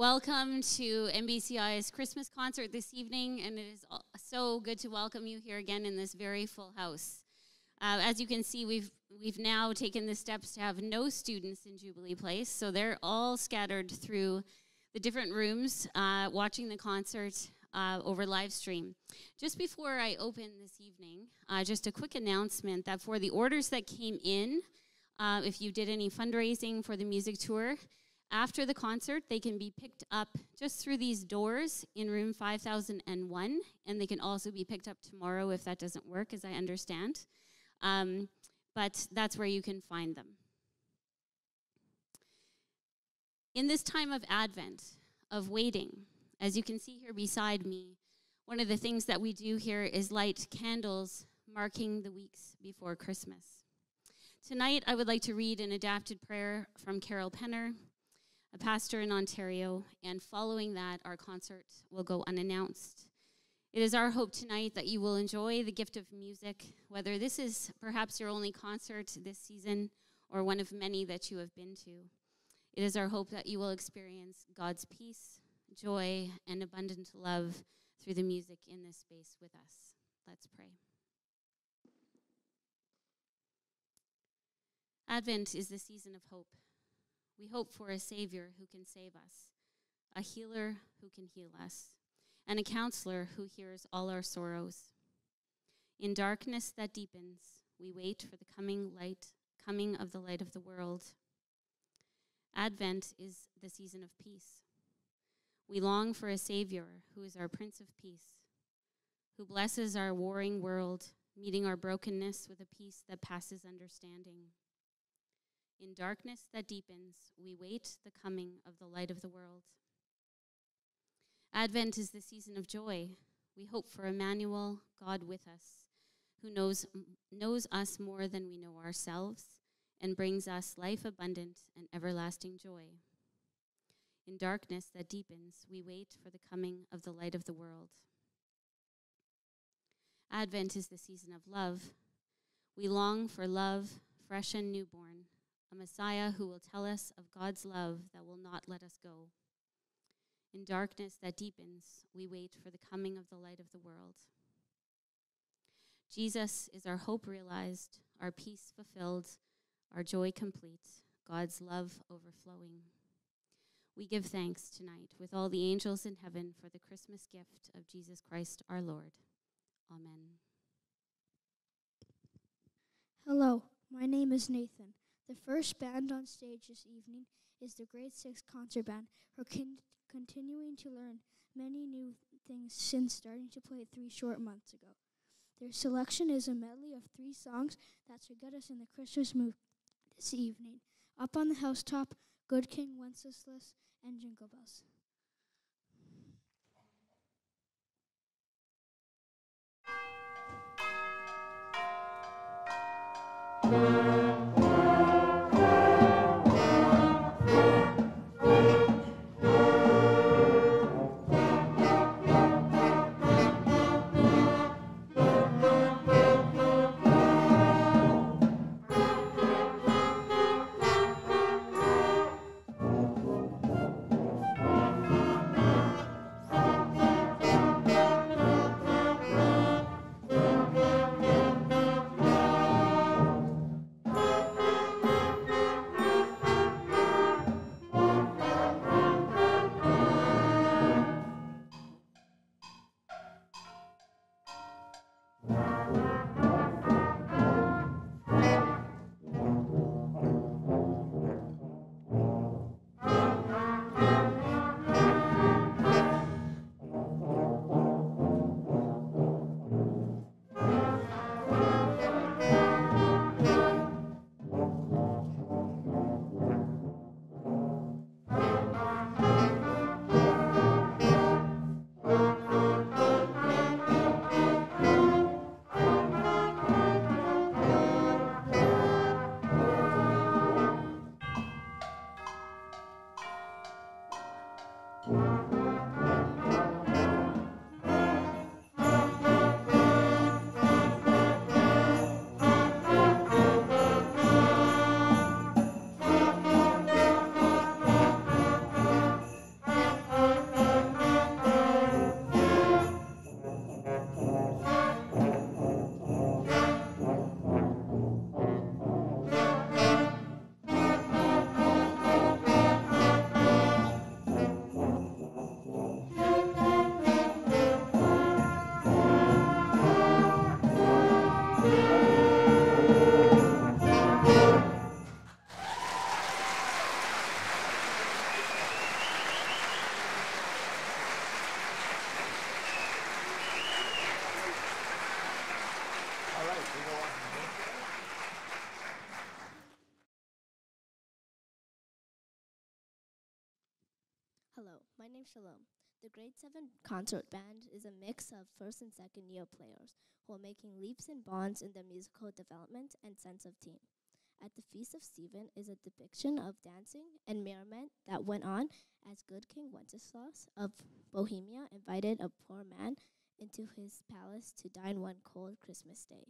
welcome to MBCI's Christmas concert this evening, and it is so good to welcome you here again in this very full house. Uh, as you can see, we've we've now taken the steps to have no students in Jubilee Place, so they're all scattered through the different rooms, uh, watching the concert uh, over live stream. Just before I open this evening, uh, just a quick announcement that for the orders that came in, uh, if you did any fundraising for the music tour. After the concert, they can be picked up just through these doors in room 5001, and they can also be picked up tomorrow if that doesn't work, as I understand. Um, but that's where you can find them. In this time of Advent, of waiting, as you can see here beside me, one of the things that we do here is light candles marking the weeks before Christmas. Tonight, I would like to read an adapted prayer from Carol Penner a pastor in Ontario, and following that, our concert will go unannounced. It is our hope tonight that you will enjoy the gift of music, whether this is perhaps your only concert this season or one of many that you have been to. It is our hope that you will experience God's peace, joy, and abundant love through the music in this space with us. Let's pray. Advent is the season of hope. We hope for a Savior who can save us, a healer who can heal us, and a counselor who hears all our sorrows. In darkness that deepens, we wait for the coming light, coming of the light of the world. Advent is the season of peace. We long for a Savior who is our Prince of Peace, who blesses our warring world, meeting our brokenness with a peace that passes understanding. In darkness that deepens, we wait the coming of the light of the world. Advent is the season of joy. We hope for Emmanuel, God with us, who knows, knows us more than we know ourselves and brings us life abundant and everlasting joy. In darkness that deepens, we wait for the coming of the light of the world. Advent is the season of love. We long for love, fresh and newborn, a Messiah who will tell us of God's love that will not let us go. In darkness that deepens, we wait for the coming of the light of the world. Jesus is our hope realized, our peace fulfilled, our joy complete, God's love overflowing. We give thanks tonight with all the angels in heaven for the Christmas gift of Jesus Christ our Lord. Amen. Hello, my name is Nathan. The first band on stage this evening is the grade 6 concert band who are con- continuing to learn many new things since starting to play three short months ago. Their selection is a medley of three songs that should get us in the Christmas mood this evening. Up on the housetop, Good King Wenceslas and Jingle Bells. My Shalom. The grade 7 concert band is a mix of first and second year players who are making leaps and bounds in their musical development and sense of team. At the Feast of Stephen is a depiction of dancing and merriment that went on as good King Wenceslas of Bohemia invited a poor man into his palace to dine one cold Christmas day.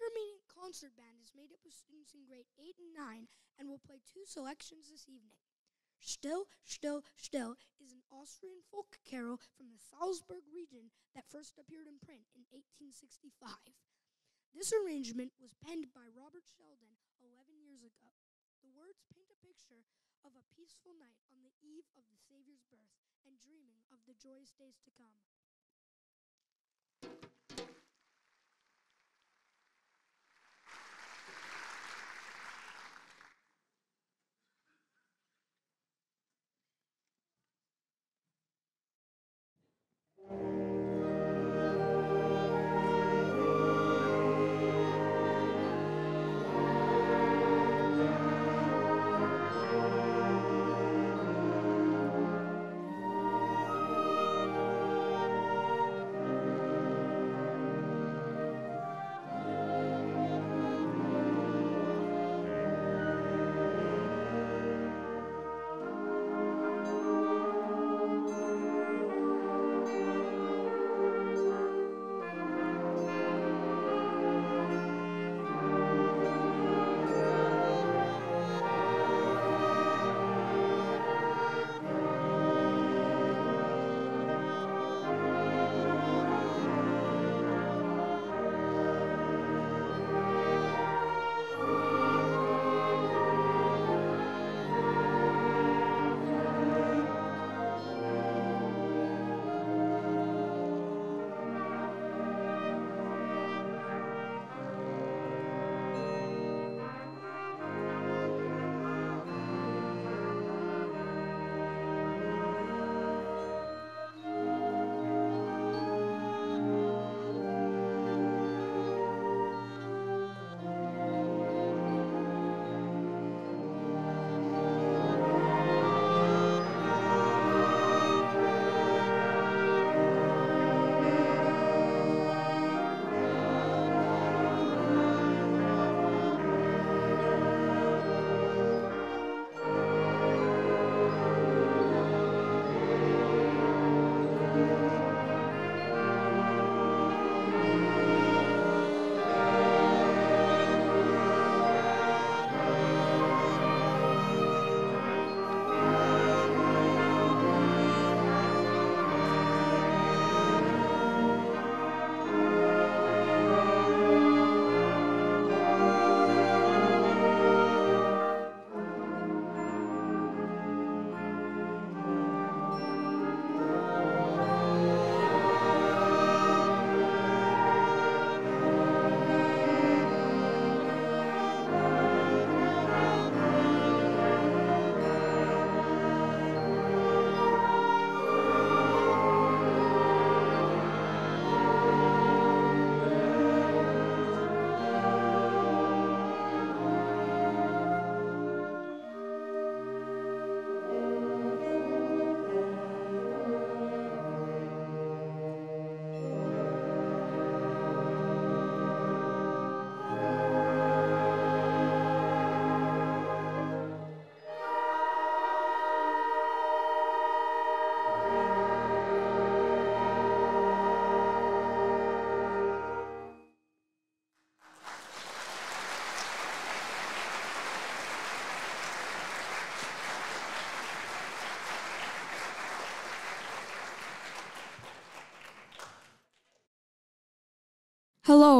Intermediate concert band is made up of students in grade 8 and 9 and will play two selections this evening. Still, Still, Still is an Austrian folk carol from the Salzburg region that first appeared in print in 1865. This arrangement was penned by Robert Sheldon 11 years ago. The words paint a picture of a peaceful night on the eve of the Savior's birth and dreaming of the joyous days to come.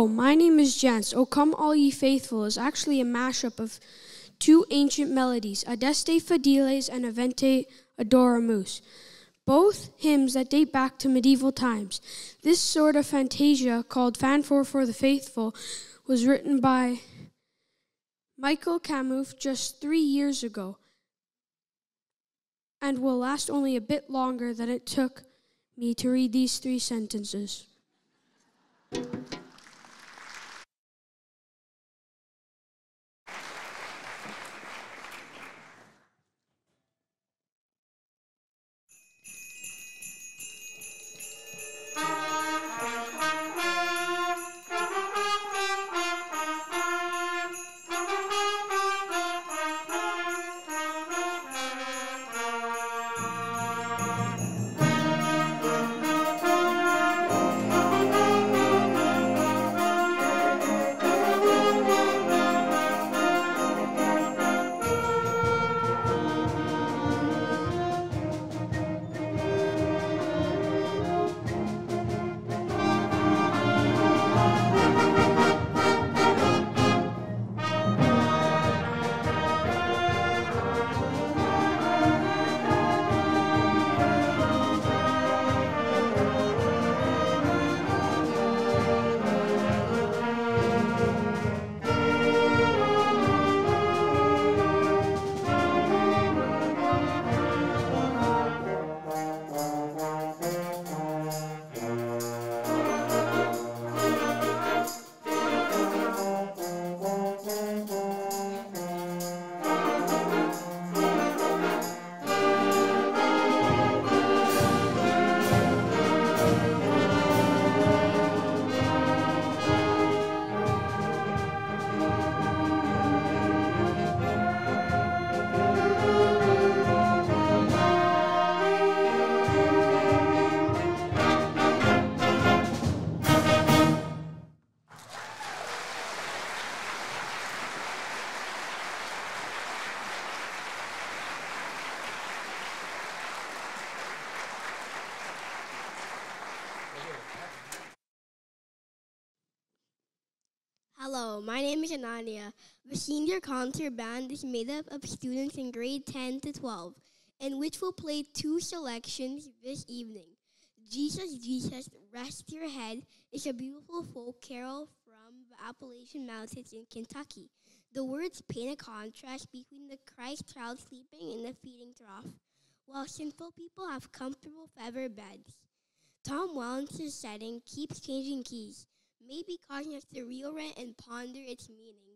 Hello, my name is Jens. O Come All Ye Faithful is actually a mashup of two ancient melodies, Adeste Fideles and Venite Adoremus, both hymns that date back to medieval times. This sort of fantasia, called Fanfare for the Faithful, was written by Michael Kamuf just three years ago and will last only a bit longer than it took me to read these three sentences. Hello, my name is Anania. The senior concert band is made up of students in grade 10 to 12, and which will play two selections this evening. Jesus, Jesus, Rest Your Head is a beautiful folk carol from the Appalachian Mountains in Kentucky. The words paint a contrast between the Christ child sleeping in the feeding trough, while sinful people have comfortable feather beds. Tom Wallace's setting keeps changing keys maybe causing us to reorient and ponder its meaning.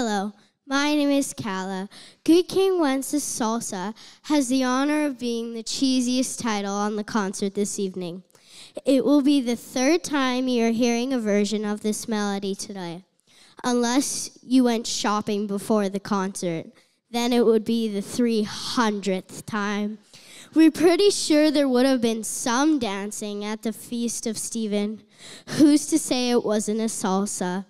Hello, my name is Kala. Good King Wenceslas Salsa has the honor of being the cheesiest title on the concert this evening. It will be the third time you are hearing a version of this melody today, unless you went shopping before the concert. Then it would be the 300th time. We're pretty sure there would have been some dancing at the feast of Stephen. Who's to say it wasn't a salsa?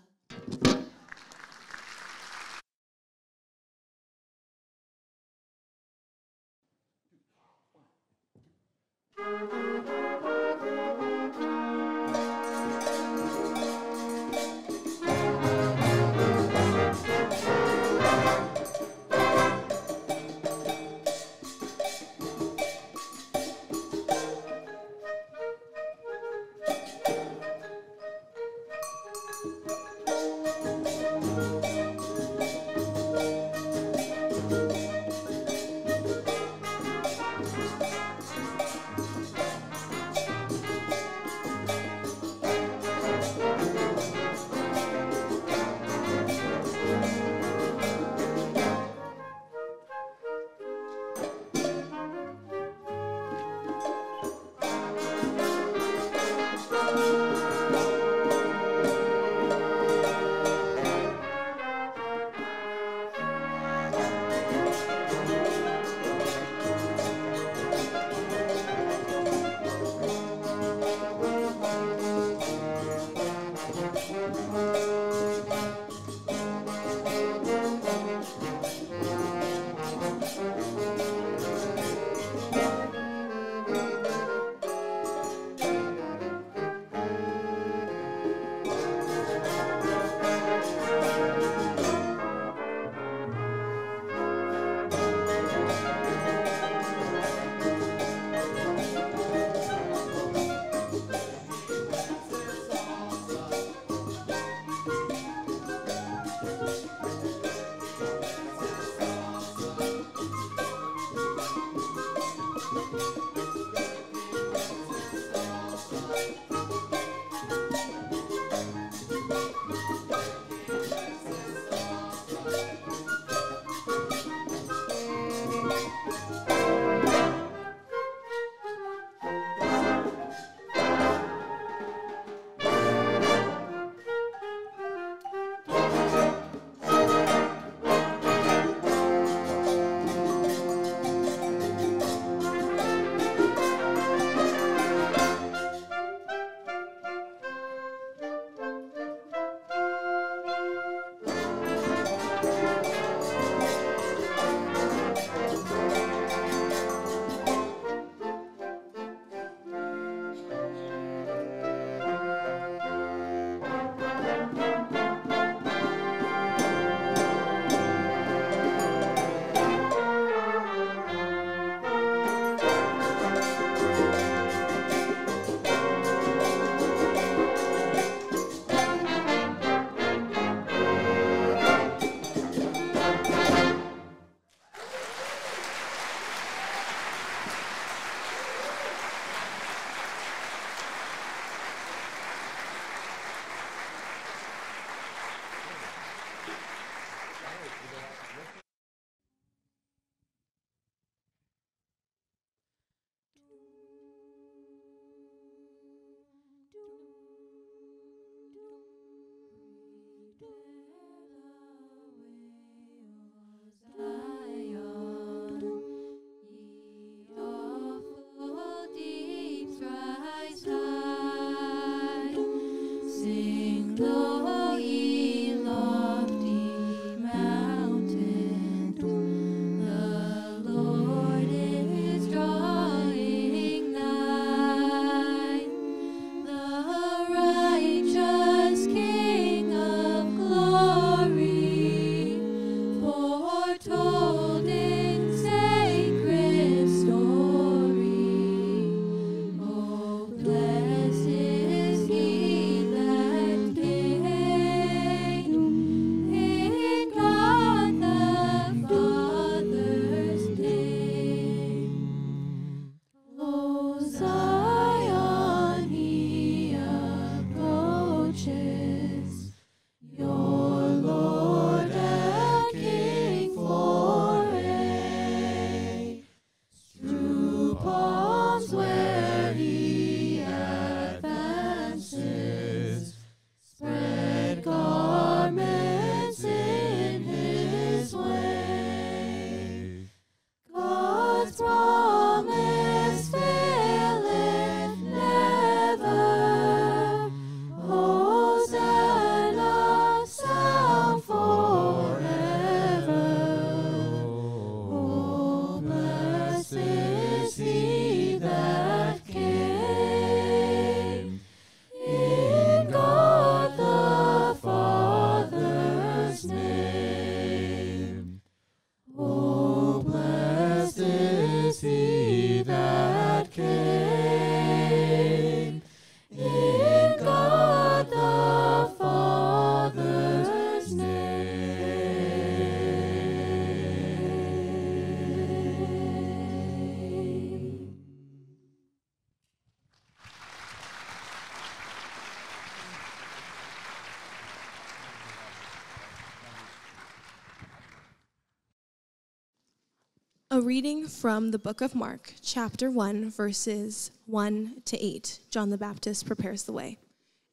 A reading from the book of Mark, chapter 1, verses 1 to 8. John the Baptist prepares the way.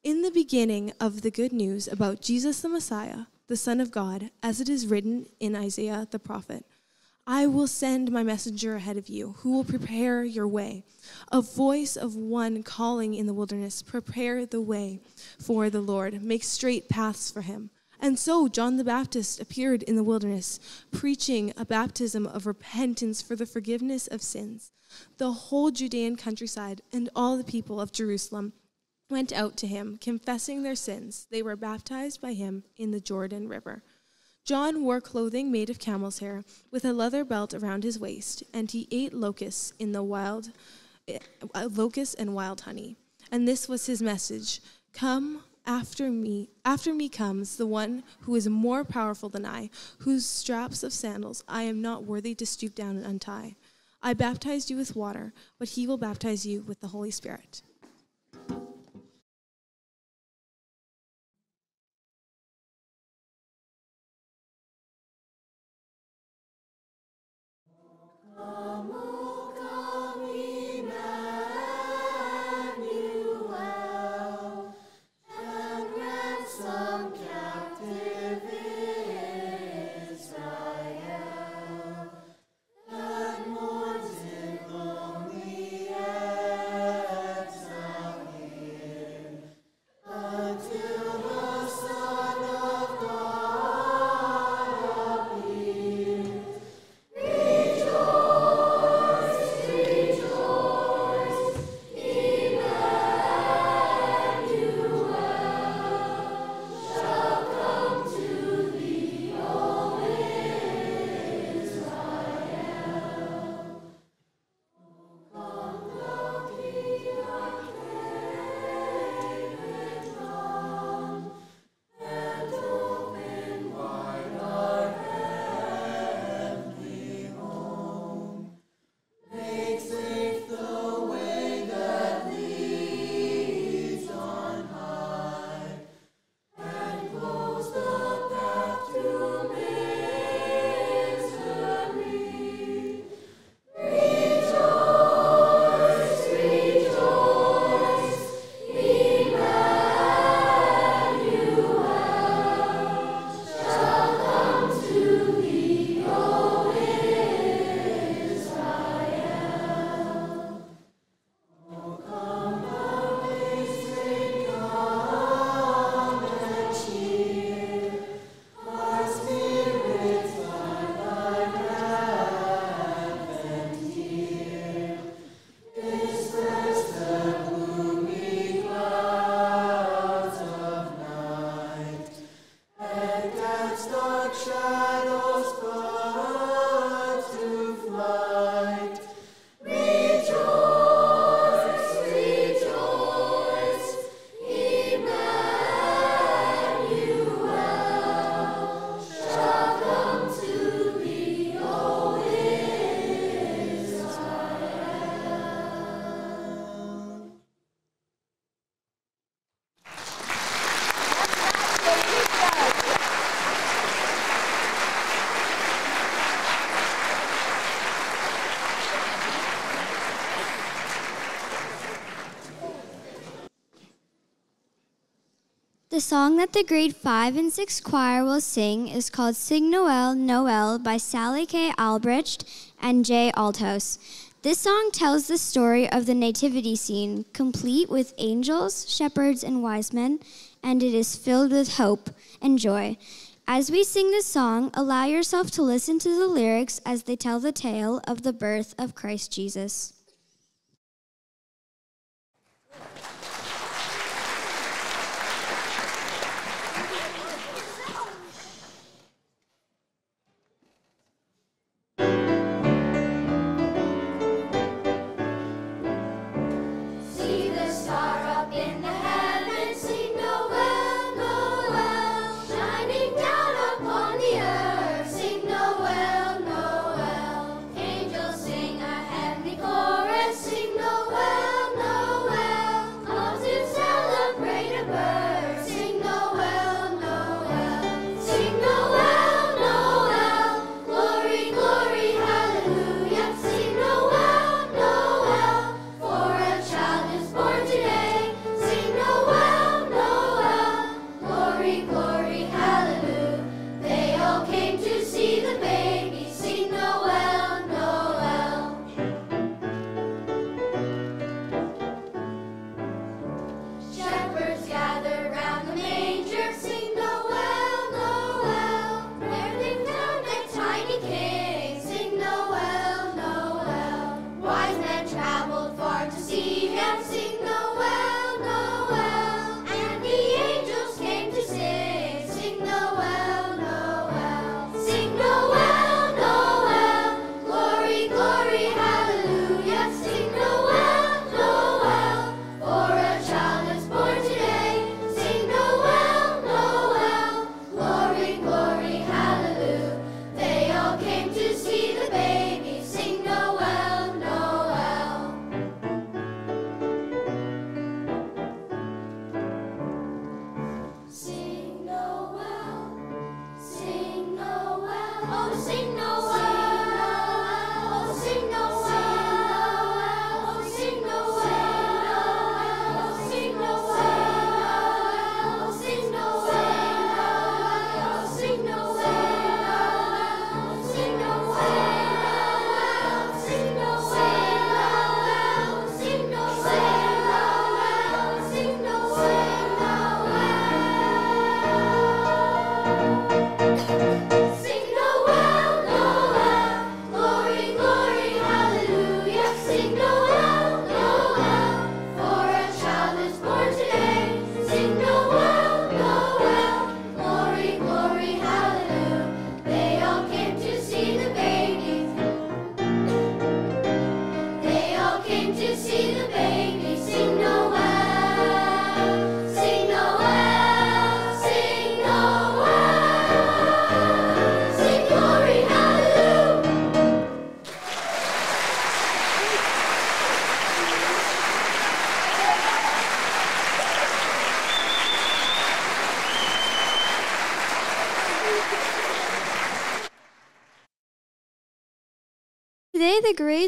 In the beginning of the good news about Jesus the Messiah, the Son of God, as it is written in Isaiah the prophet I will send my messenger ahead of you, who will prepare your way. A voice of one calling in the wilderness, Prepare the way for the Lord, make straight paths for him. And so John the Baptist appeared in the wilderness, preaching a baptism of repentance for the forgiveness of sins. The whole Judean countryside and all the people of Jerusalem went out to him, confessing their sins. They were baptized by him in the Jordan River. John wore clothing made of camel's hair, with a leather belt around his waist, and he ate locusts in the wild uh, locusts and wild honey. And this was his message: Come after me, after me comes the one who is more powerful than I, whose straps of sandals I am not worthy to stoop down and untie. I baptized you with water, but he will baptize you with the Holy Spirit. The song that the grade 5 and 6 choir will sing is called Sing Noel, Noel by Sally K. Albrecht and Jay Althouse. This song tells the story of the nativity scene, complete with angels, shepherds, and wise men, and it is filled with hope and joy. As we sing this song, allow yourself to listen to the lyrics as they tell the tale of the birth of Christ Jesus.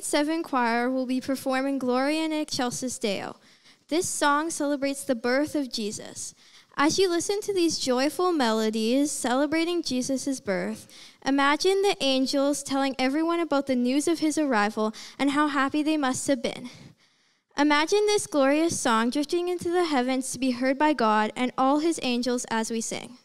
7 choir will be performing Gloria in Excelsis Deo. This song celebrates the birth of Jesus. As you listen to these joyful melodies celebrating Jesus' birth, imagine the angels telling everyone about the news of his arrival and how happy they must have been. Imagine this glorious song drifting into the heavens to be heard by God and all his angels as we sing.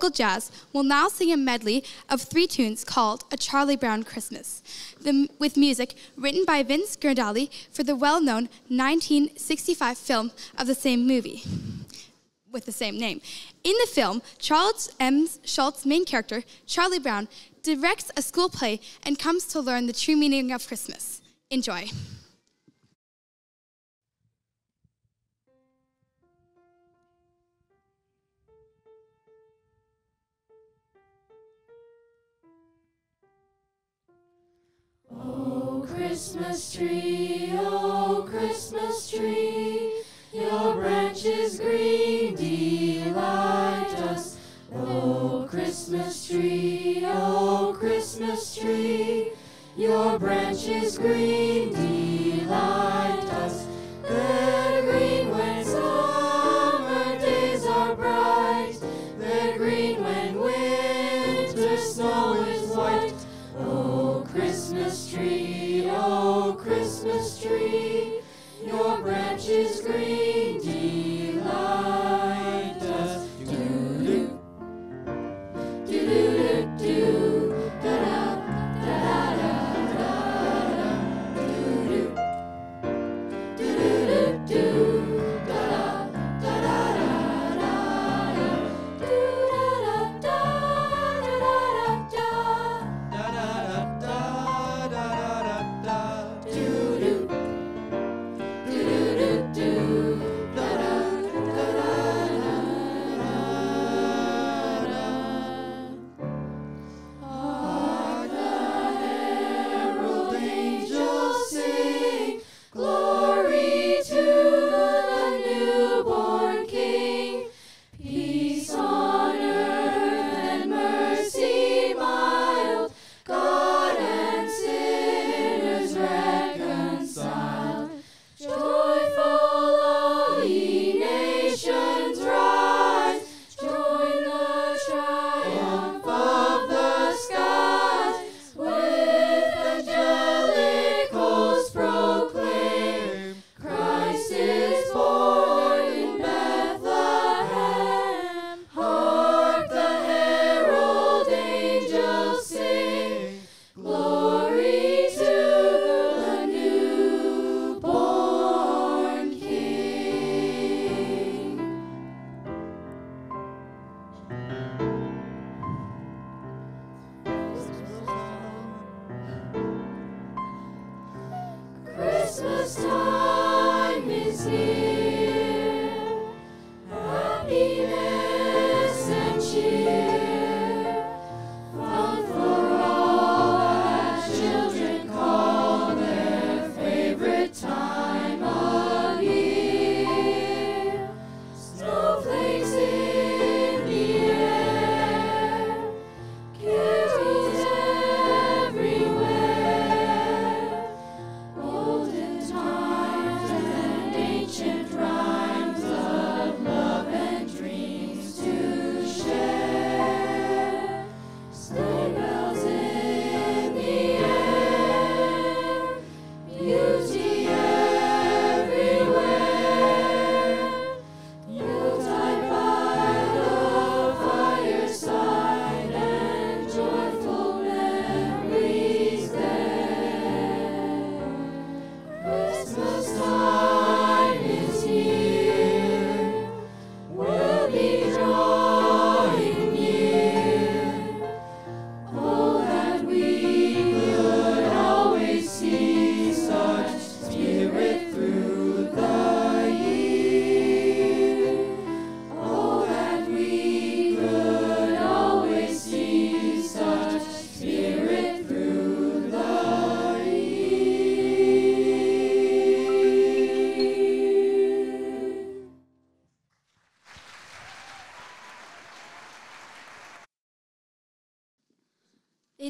Vocal Jazz will now sing a medley of three tunes called A Charlie Brown Christmas, the, with music written by Vince Guaraldi for the well known 1965 film of the same movie with the same name. In the film, Charles M. Schulz, main character, Charlie Brown, directs a school play and comes to learn the true meaning of Christmas. Enjoy. Christmas tree, oh, Christmas tree, your branches green delight us. Oh, Christmas tree, oh, Christmas tree, your branches green branches green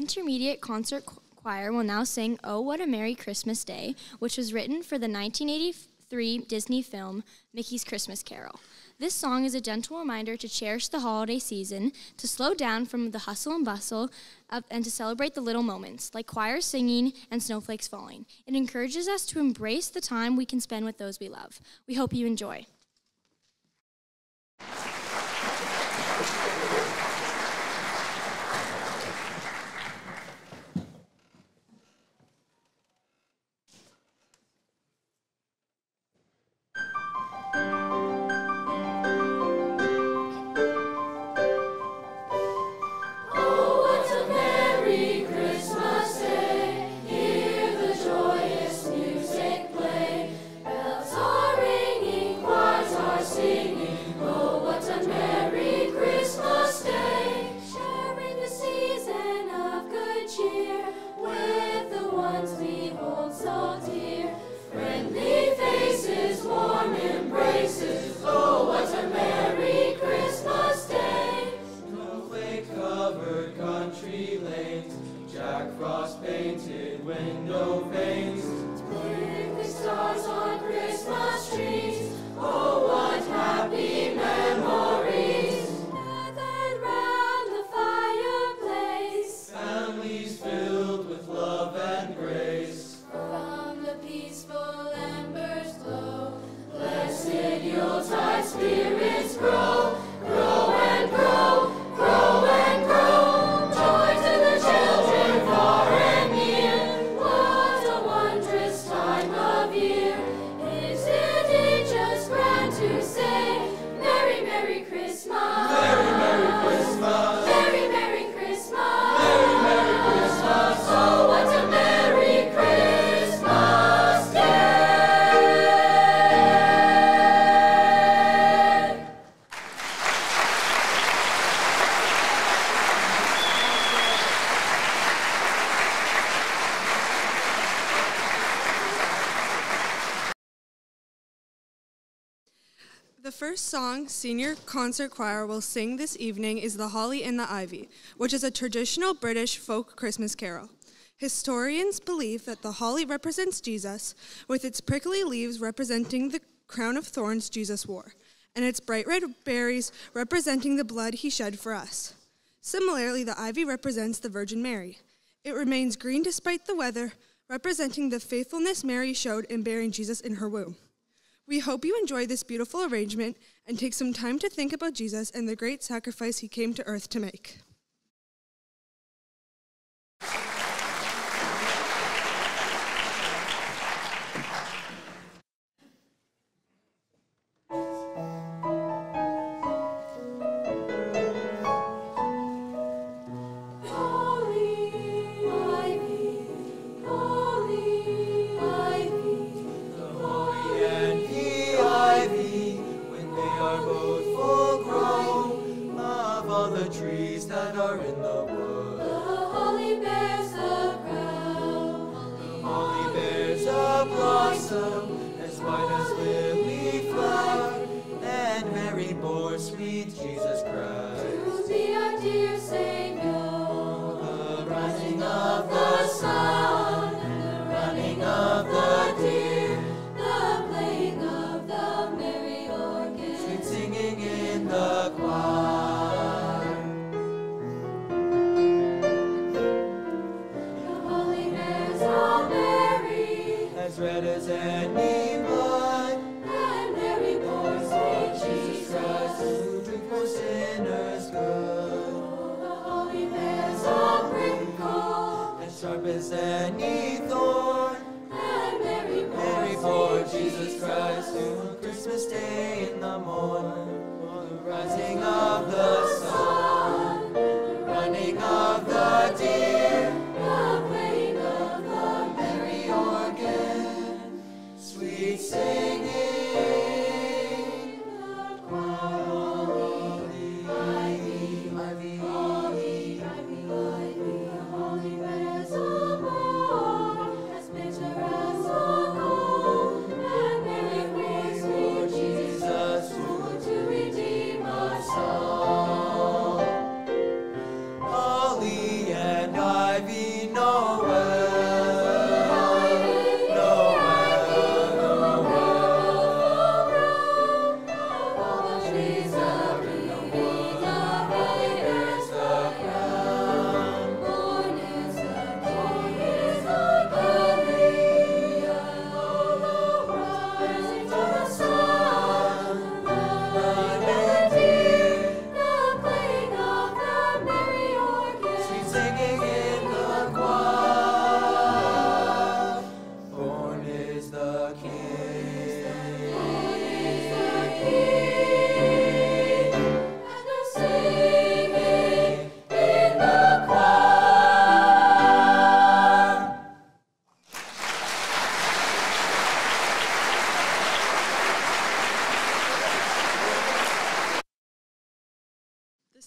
Intermediate Concert Choir will now sing Oh What a Merry Christmas Day, which was written for the 1983 Disney film Mickey's Christmas Carol. This song is a gentle reminder to cherish the holiday season, to slow down from the hustle and bustle, of, and to celebrate the little moments, like choirs singing and snowflakes falling. It encourages us to embrace the time we can spend with those we love. We hope you enjoy. Yuletide Concert Choir will sing this evening is The Holly and the Ivy, which is a traditional British folk Christmas carol. Historians believe that the holly represents Jesus, with its prickly leaves representing the crown of thorns Jesus wore, and its bright red berries representing the blood he shed for us. Similarly, the ivy represents the Virgin Mary. It remains green despite the weather, representing the faithfulness Mary showed in bearing Jesus in her womb. We hope you enjoy this beautiful arrangement and take some time to think about Jesus and the great sacrifice he came to earth to make.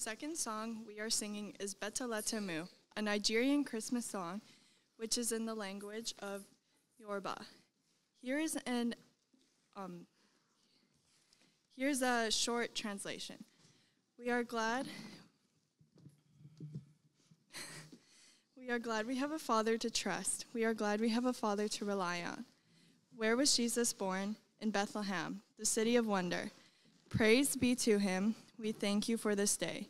Second song we are singing is Betelehemu, a Nigerian Christmas song which is in the language of Yoruba. Here is an um, here's a short translation. We are glad We are glad we have a father to trust. We are glad we have a father to rely on. Where was Jesus born? In Bethlehem, the city of wonder. Praise be to him. We thank you for this day.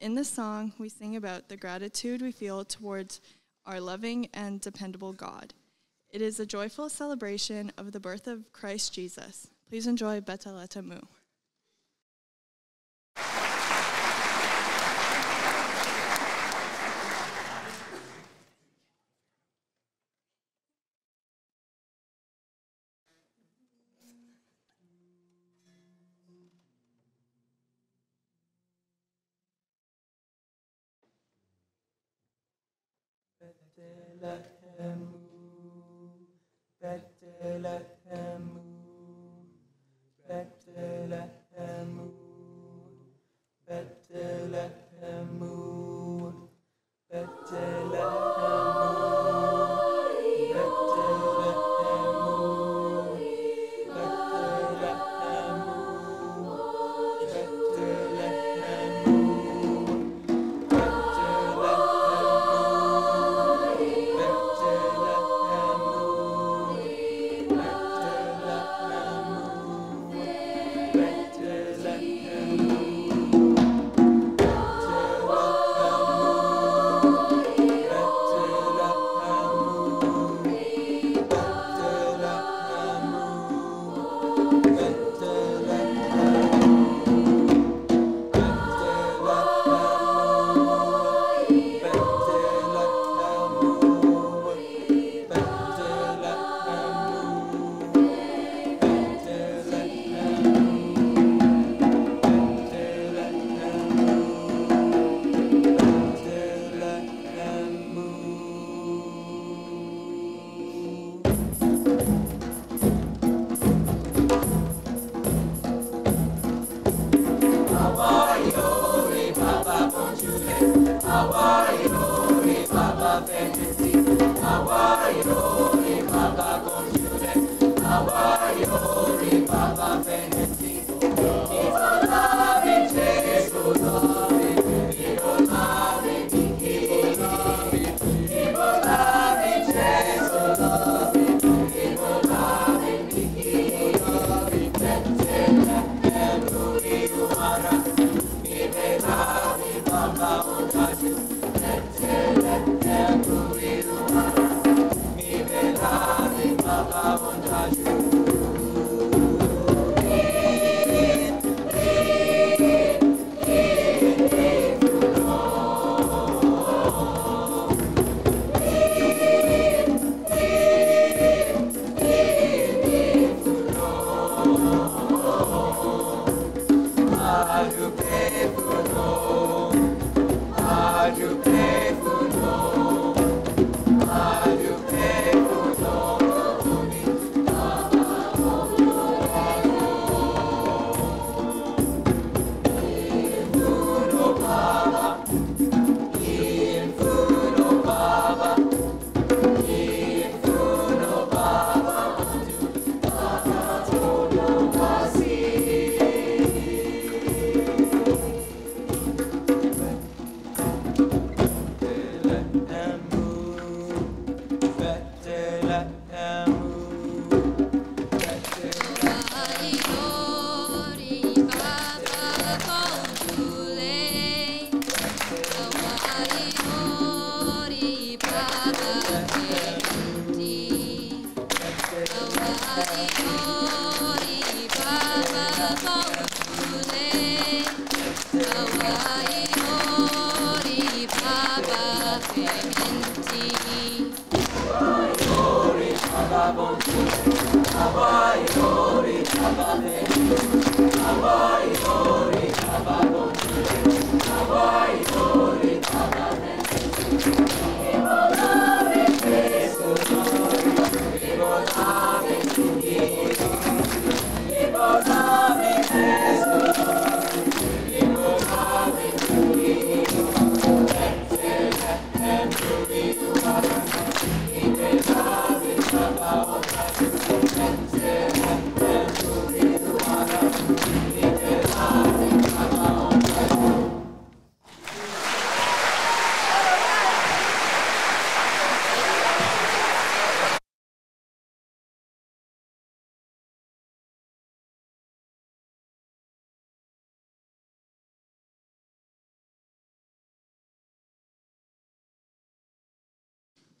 In this song, we sing about the gratitude we feel towards our loving and dependable God. It is a joyful celebration of the birth of Christ Jesus. Please enjoy Betaleta Mu.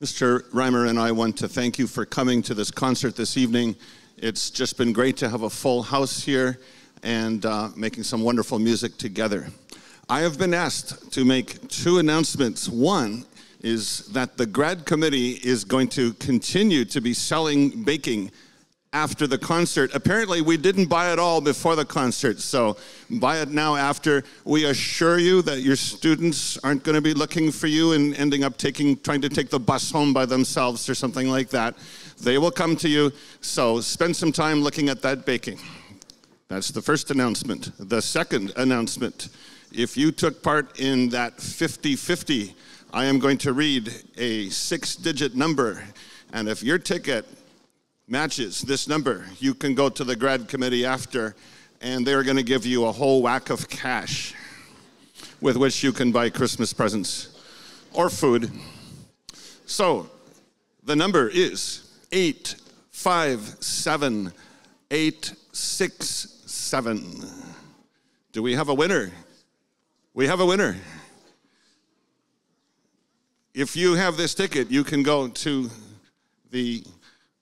Mr. Reimer and I want to thank you for coming to this concert this evening. It's just been great to have a full house here and uh, making some wonderful music together. I have been asked to make two announcements. One is that the grad committee is going to continue to be selling baking after the concert. Apparently, we didn't buy it all before the concert, so buy it now after. We assure you that your students aren't going to be looking for you and ending up taking, trying to take the bus home by themselves or something like that. They will come to you, so spend some time looking at that baking. That's the first announcement. The second announcement if you took part in that 50 50, I am going to read a six digit number. And if your ticket matches this number, you can go to the grad committee after, and they're going to give you a whole whack of cash with which you can buy Christmas presents or food. So the number is 857 867. Do we have a winner? We have a winner. If you have this ticket, you can go to the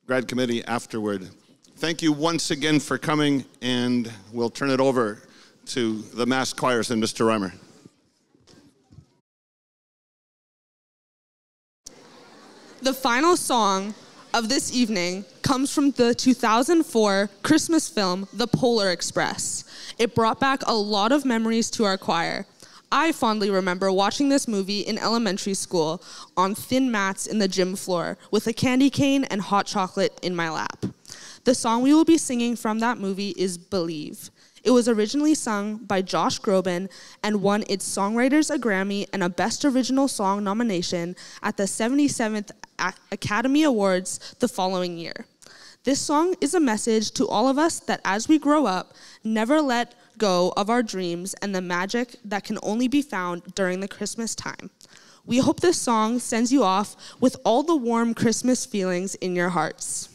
grad committee afterward. Thank you once again for coming, and we'll turn it over to the mass choirs and Mr. Reimer. The final song of this evening comes from the 2004 Christmas film, The Polar Express. It brought back a lot of memories to our choir. I fondly remember watching this movie in elementary school on thin mats in the gym floor with a candy cane and hot chocolate in my lap. The song we will be singing from that movie is Believe. It was originally sung by Josh Groban and won its Songwriters a Grammy and a Best Original Song nomination at the 77th Academy Awards the following year. This song is a message to all of us that as we grow up, never let go of our dreams and the magic that can only be found during the Christmas time. We hope this song sends you off with all the warm Christmas feelings in your hearts.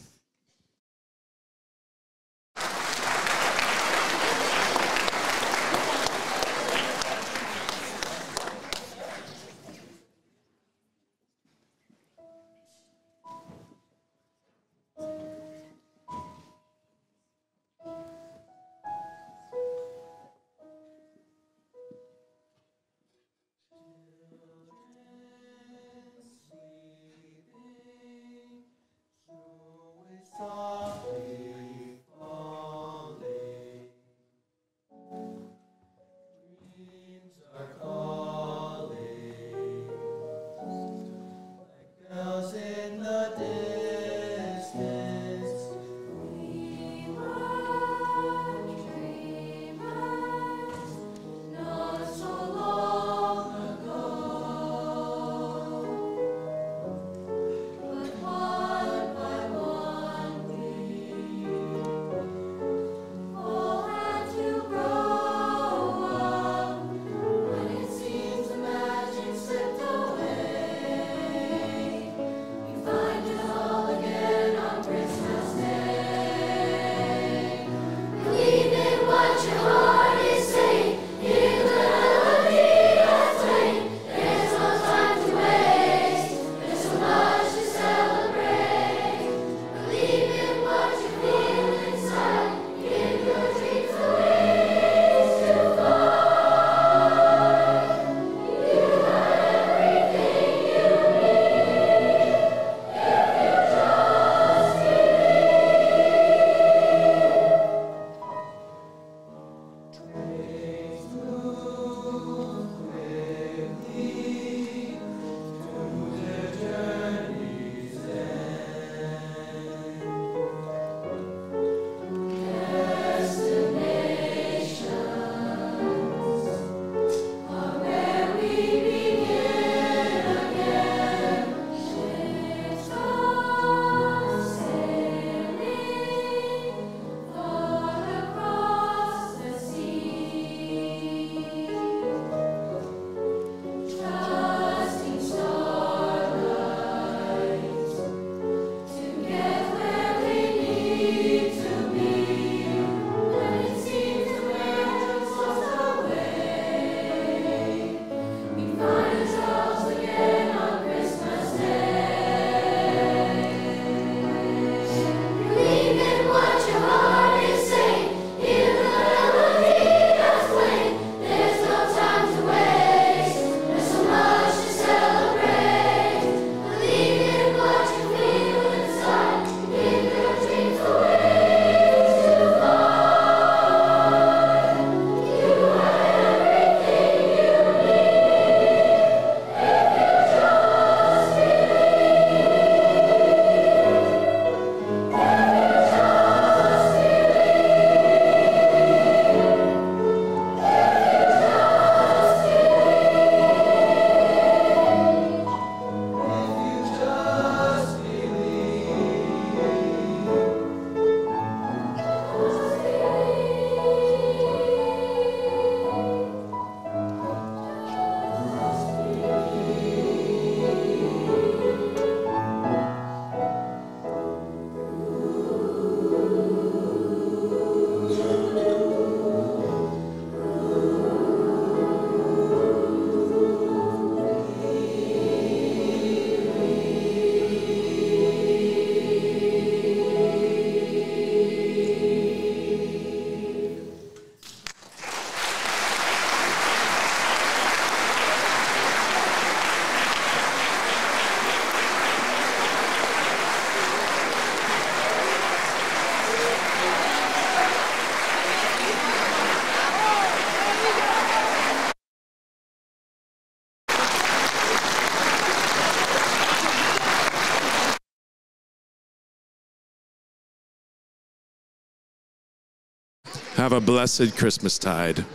Have a blessed Christmas tide.